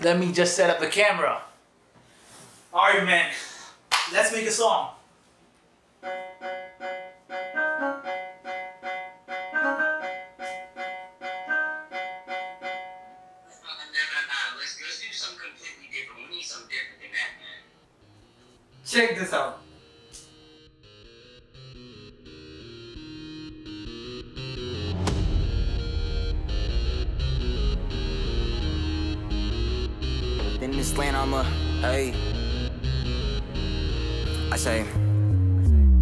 Let me just set up the camera. Alright, man. Let's make a song. Check this do In this land, I'm a, hey. I say,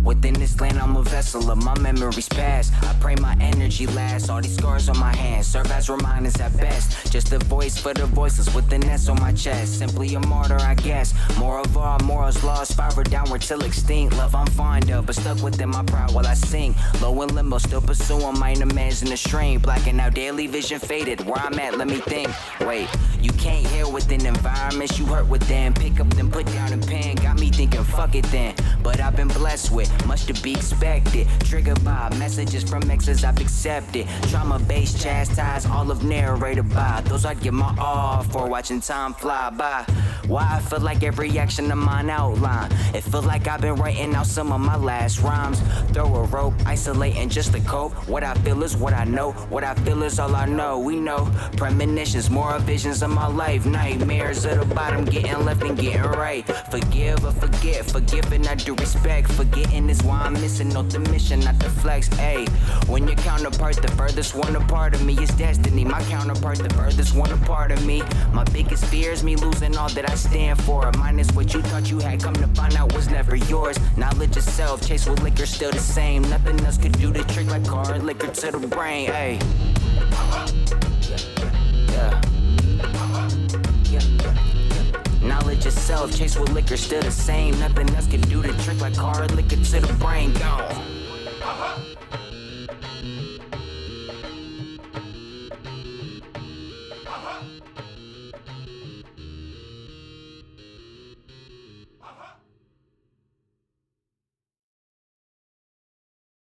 within this land, I'm a vessel of my memories past. I pray my energy lasts. All these scars on my hands serve as reminders at best. Just a voice for the voiceless with the nest on my chest. Simply a martyr, I guess. More of our morals lost, spiral downward till extinct. Love I'm fond of, but stuck within my pride while I sing. Low in limbo, still pursuing my demands in the stream. Blacking out daily vision faded. Where I'm at, let me think. Wait, you can't heal within environments you hurt within. Pick up then fuck it then. But I've been blessed with much to be expected. Triggered by messages from exes I've accepted. Trauma based chastise, all of narrated by those I'd give my all for. Watching time fly by. Why I feel like every action of mine outline. It feel like I've been writing out some of my last rhymes. Throw a rope, isolating just to cope. What I feel is what I know. What I feel is all I know. We know premonitions, more visions of my life. Nightmares at the bottom, getting left and getting right. Forgive or forget, forgiving I do respect. Forgetting is why I'm missing. No the mission, not the flex. Ayy, when your counterpart, the furthest one apart of me is destiny. My counterpart, the furthest one apart of me. My biggest fear is me losing all that I stand for. A minus what you thought you had, come to find out was never yours. Knowledge itself, chase with liquor, still the same. Nothing else could do the trick like car liquor to the brain. Ayy. Yeah. Knowledge itself, chase with liquor, still the same. Nothing else can do the trick like hard liquor to the brain. Gone.